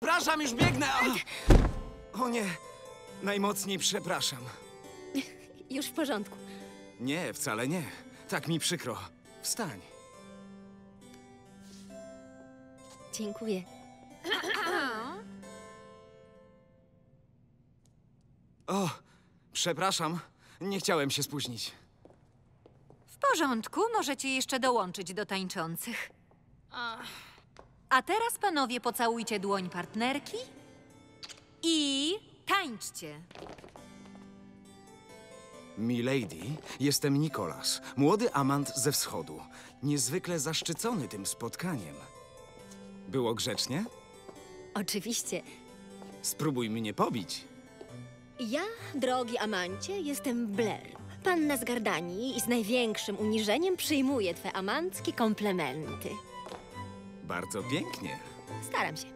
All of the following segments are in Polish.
Przepraszam, już biegnę! O, o nie, najmocniej przepraszam. Już w porządku. Nie, wcale nie. Tak mi przykro. Wstań. Dziękuję. O, przepraszam. Nie chciałem się spóźnić. W porządku, możecie jeszcze dołączyć do tańczących. A teraz, panowie, pocałujcie dłoń partnerki i tańczcie. Milady, jestem Nikolas, młody amant ze wschodu. Niezwykle zaszczycony tym spotkaniem. Było grzecznie? Oczywiście. Spróbuj mnie pobić. Ja, drogi amancie, jestem Blair. Panna z Gardanii i z największym uniżeniem przyjmuję twe amanckie komplementy. Bardzo pięknie. Staram się.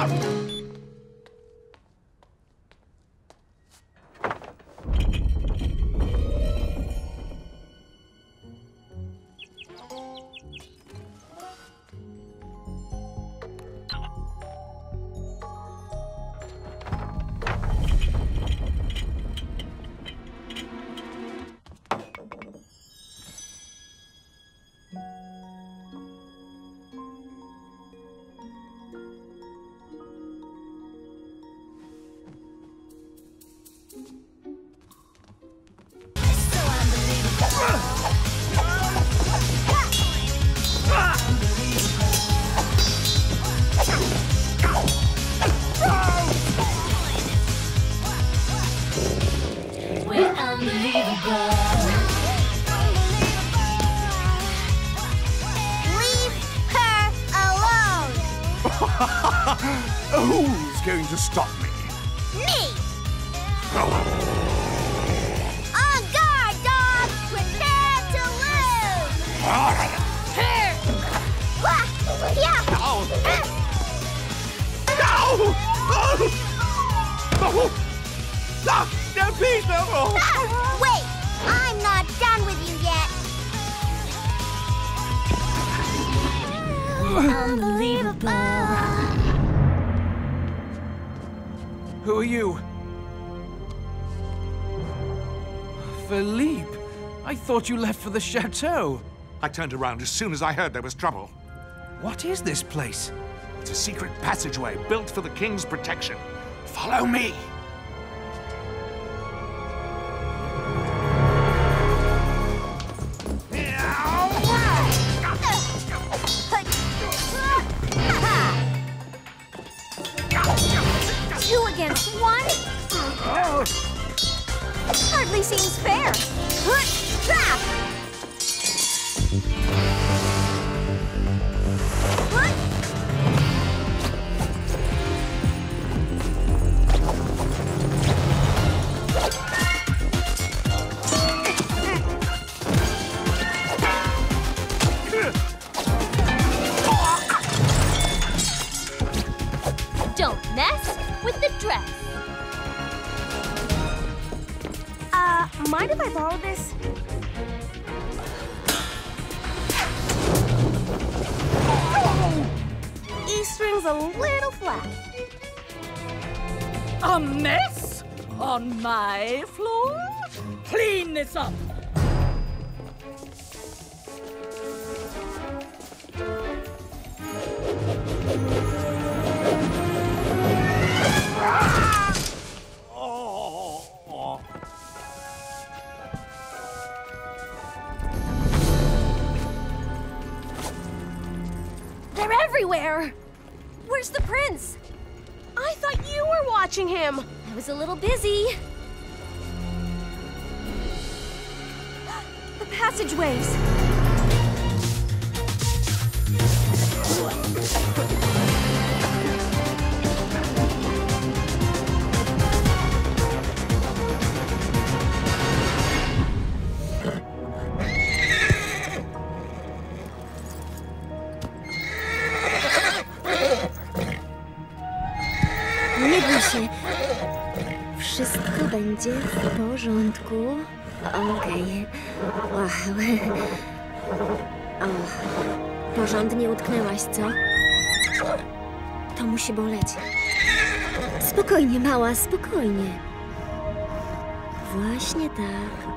Stop! To stop me? Me! On guard, dog! Prepare to lose! Here! Wah! Yeah! No! No! Oh! No! No, please, no! Wait! I'm not done with you yet! Who are you? Philippe, I thought you left for the chateau. I turned around as soon as I heard there was trouble. What is this place? It's a secret passageway built for the king's protection. Follow me. Mind if I borrow this? E string's a little flat. A mess on my floor? Clean this up. Where's the prince? I thought you were watching him. I was a little busy. The passageways. Się. Wszystko będzie w porządku. Okej. Wow. O, porządnie utknęłaś, co? To musi boleć. Spokojnie, mała, spokojnie. Właśnie tak.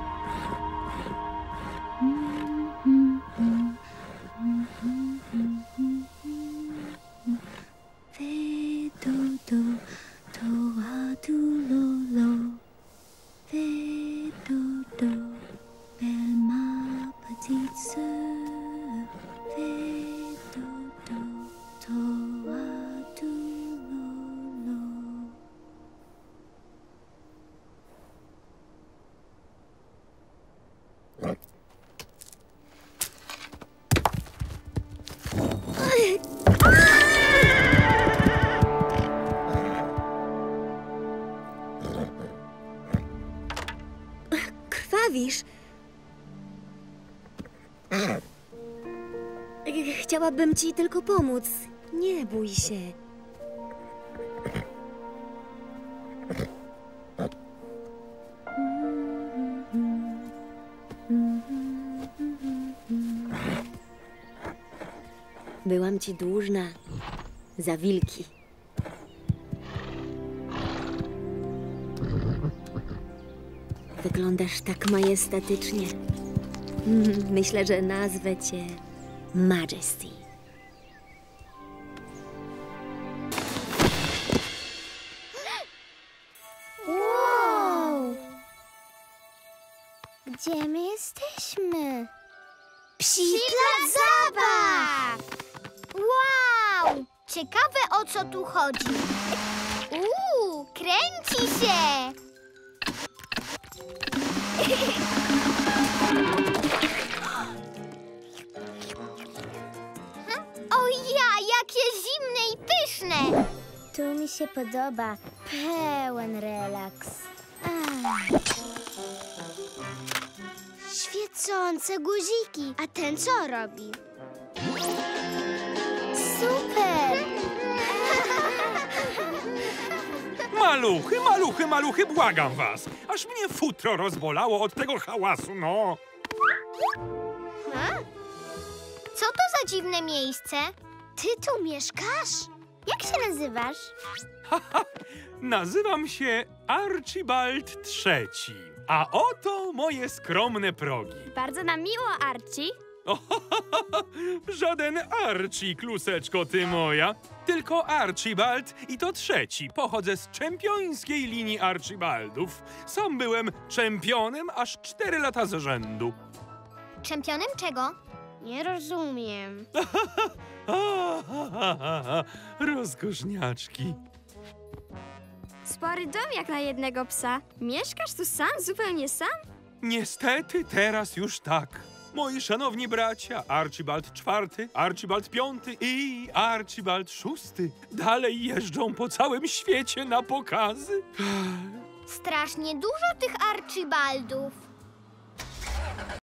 Krwawisz. Chciałabym ci tylko pomóc. Nie bój się. Byłam ci dłużna za wilki. Wyglądasz tak majestatycznie. Myślę, że nazwę cię Majesty. Wow! Gdzie my jesteśmy? Psi plac zabaw! Wow! Ciekawe o co tu chodzi. Uuu, kręci się! O ja, jakie zimne i pyszne! Tu mi się podoba. Pełen relaks. Świecące guziki. A ten co robi? Maluchy, maluchy, maluchy, błagam was! Aż mnie futro rozbolało od tego hałasu, no! Co to za dziwne miejsce? Ty tu mieszkasz? Jak się nazywasz? Nazywam się Archibald III, a oto moje skromne progi. Bardzo nam miło, Archie. Żaden Archie, kluseczko ty moja, tylko Archibald i to trzeci. Pochodzę z czempiońskiej linii Archibaldów. Sam byłem czempionem aż cztery lata z rzędu. Czempionem czego? Nie rozumiem. Rozkoszniaczki. Spory dom jak na jednego psa. Mieszkasz tu sam, zupełnie sam? Niestety teraz już tak. Moi szanowni bracia, Archibald IV, Archibald V i Archibald VI dalej jeżdżą po całym świecie na pokazy. Strasznie dużo tych Archibaldów.